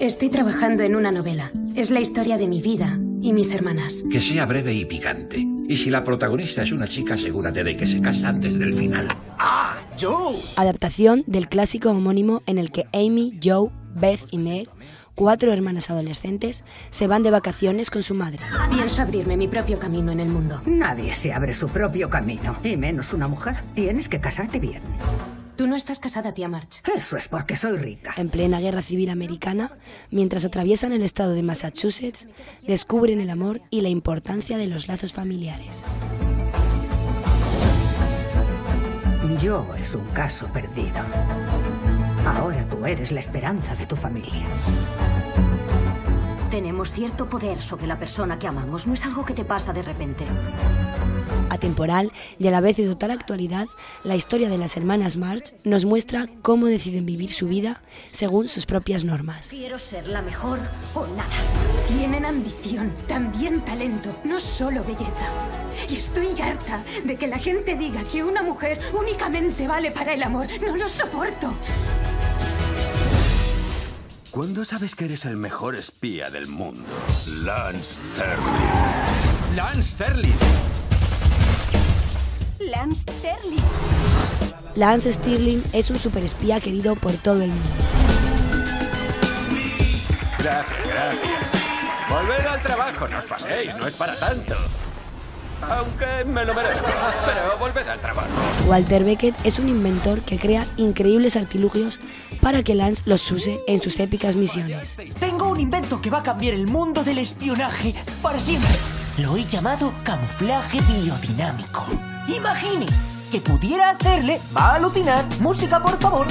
Estoy trabajando en una novela. Es la historia de mi vida y mis hermanas. Que sea breve y picante. Y si la protagonista es una chica, asegúrate de que se casa antes del final. ¡Ah, Joe! Adaptación del clásico homónimo en el que Amy, Joe, Beth y Meg, cuatro hermanas adolescentes, se van de vacaciones con su madre. Pienso abrirme mi propio camino en el mundo. Nadie se abre su propio camino, y menos una mujer. Tienes que casarte bien. Tú no estás casada, tía March. Eso es porque soy rica. En plena guerra civil americana, mientras atraviesan el estado de Massachusetts, descubren el amor y la importancia de los lazos familiares. Yo es un caso perdido. Ahora tú eres la esperanza de tu familia. Tenemos cierto poder sobre la persona que amamos. No es algo que te pasa de repente. Atemporal y a la vez de total actualidad, la historia de las hermanas March nos muestra cómo deciden vivir su vida según sus propias normas. Quiero ser la mejor o nada. Tienen ambición, también talento, no solo belleza. Y estoy harta de que la gente diga que una mujer únicamente vale para el amor. No lo soporto. ¿Cuándo sabes que eres el mejor espía del mundo? Lance Sterling. ¡Lance Sterling! Lance Sterling. Lance Stirling es un superespía querido por todo el mundo. Gracias, gracias. Volved al trabajo, no os paséis, no es para tanto. Aunque me lo merezco, pero volved al trabajo. Walter Beckett es un inventor que crea increíbles artilugios para que Lance los use en sus épicas misiones. Tengo un invento que va a cambiar el mundo del espionaje para siempre. Lo he llamado camuflaje biodinámico. Imagine que pudiera hacerle, va a alucinar, música por favor,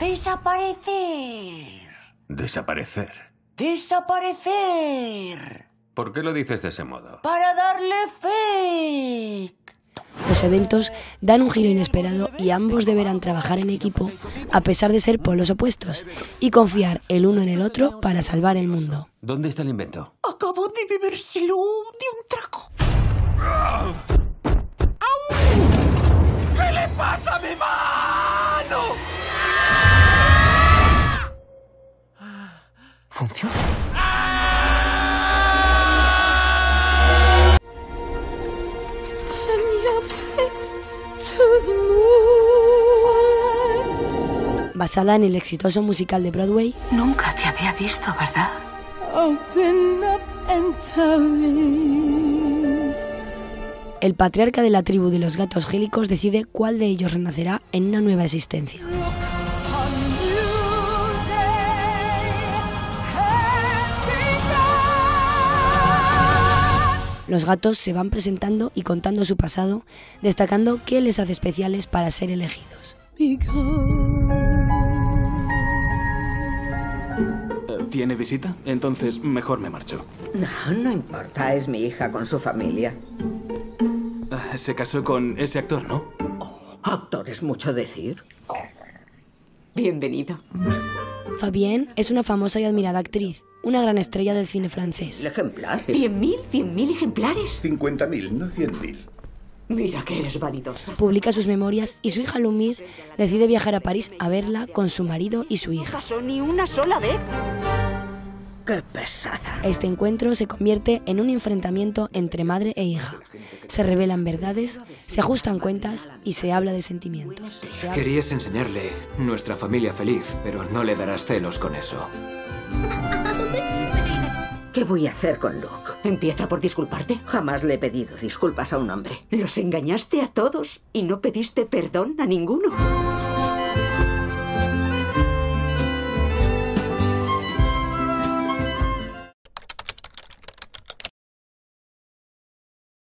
desaparecer. Desaparecer. Desaparecer. ¿Por qué lo dices de ese modo? Para darle fe. Los eventos dan un giro inesperado y ambos deberán trabajar en equipo a pesar de ser polos opuestos y confiar el uno en el otro para salvar el mundo. ¿Dónde está el invento? Acabo de bebérselo de un trago. Basada en el exitoso musical de Broadway, Nunca te había visto, ¿verdad? el patriarca de la tribu de los gatos gélicos decide cuál de ellos renacerá en una nueva existencia. Los gatos se van presentando y contando su pasado, destacando qué les hace especiales para ser elegidos. ¿Tiene visita? Entonces mejor me marcho. No, no importa, es mi hija con su familia. Ah, Se casó con ese actor, ¿no? Actor es mucho decir. Bienvenido. Fabienne es una famosa y admirada actriz, una gran estrella del cine francés. Ejemplares. ¿Cien mil? ¿Cien mil ejemplares? 50.000, no 100.000. Mira que eres vanidosa. Publica sus memorias y su hija Lumir decide viajar a París a verla con su marido y su No hija. pasó ni una sola vez. Qué pesada. Este encuentro se convierte en un enfrentamiento entre madre e hija. Se revelan verdades, se ajustan cuentas y se habla de sentimientos. Querías enseñarle nuestra familia feliz, pero no le darás celos con eso. ¿Qué voy a hacer con Luke? Empieza por disculparte. Jamás le he pedido disculpas a un hombre. Los engañaste a todos y no pediste perdón a ninguno.